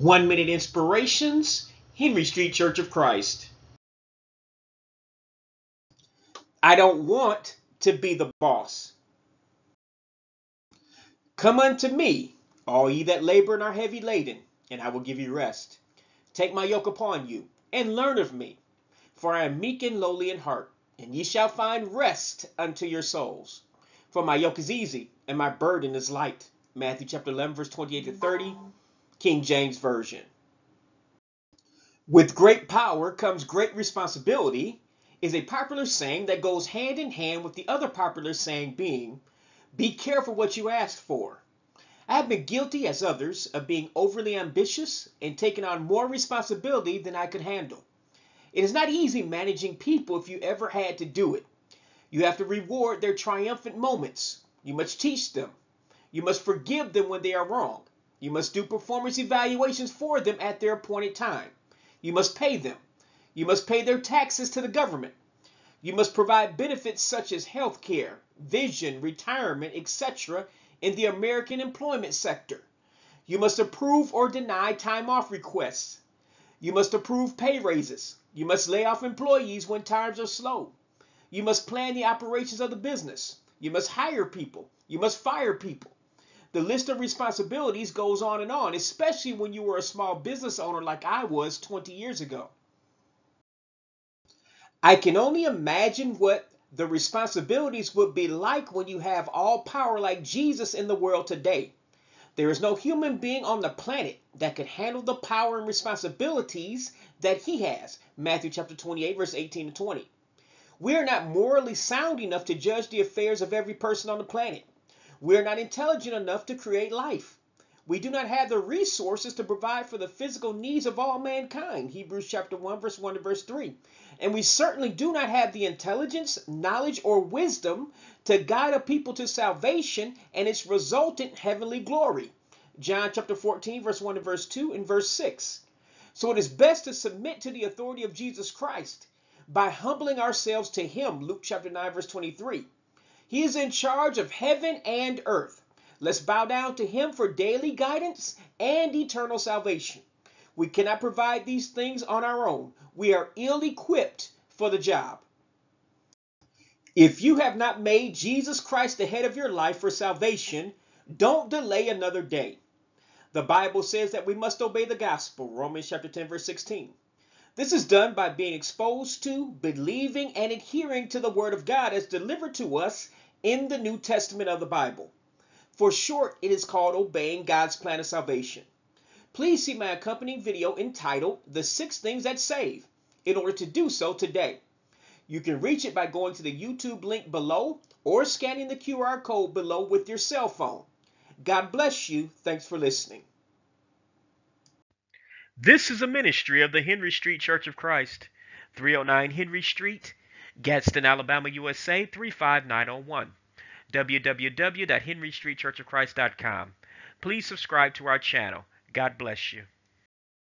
One Minute Inspirations, Henry Street Church of Christ. I don't want to be the boss. Come unto me, all ye that labor and are heavy laden, and I will give you rest. Take my yoke upon you, and learn of me, for I am meek and lowly in heart, and ye shall find rest unto your souls. For my yoke is easy, and my burden is light. Matthew chapter 11, verse 28 to 30. King James Version. With great power comes great responsibility is a popular saying that goes hand in hand with the other popular saying being, be careful what you ask for. I have been guilty, as others, of being overly ambitious and taking on more responsibility than I could handle. It is not easy managing people if you ever had to do it. You have to reward their triumphant moments. You must teach them. You must forgive them when they are wrong. You must do performance evaluations for them at their appointed time. You must pay them. You must pay their taxes to the government. You must provide benefits such as health care, vision, retirement, etc. in the American employment sector. You must approve or deny time off requests. You must approve pay raises. You must lay off employees when times are slow. You must plan the operations of the business. You must hire people. You must fire people. The list of responsibilities goes on and on, especially when you were a small business owner like I was 20 years ago. I can only imagine what the responsibilities would be like when you have all power like Jesus in the world today. There is no human being on the planet that could handle the power and responsibilities that he has. Matthew chapter 28, verse 18 to 20. We are not morally sound enough to judge the affairs of every person on the planet. We are not intelligent enough to create life. We do not have the resources to provide for the physical needs of all mankind. Hebrews chapter 1, verse 1 to verse 3. And we certainly do not have the intelligence, knowledge, or wisdom to guide a people to salvation and its resultant heavenly glory. John chapter 14, verse 1 to verse 2 and verse 6. So it is best to submit to the authority of Jesus Christ by humbling ourselves to him. Luke chapter 9, verse 23. He is in charge of heaven and earth. Let's bow down to Him for daily guidance and eternal salvation. We cannot provide these things on our own. We are ill equipped for the job. If you have not made Jesus Christ the head of your life for salvation, don't delay another day. The Bible says that we must obey the gospel, Romans chapter 10 verse 16. This is done by being exposed to, believing, and adhering to the Word of God as delivered to us in the New Testament of the Bible. For short, it is called Obeying God's Plan of Salvation. Please see my accompanying video entitled The Six Things That Save in order to do so today. You can reach it by going to the YouTube link below or scanning the QR code below with your cell phone. God bless you. Thanks for listening. This is a ministry of the Henry Street Church of Christ, 309 Henry Street, Gadsden, Alabama, USA 35901. www.henrystreetchurchofchrist.com. Please subscribe to our channel. God bless you.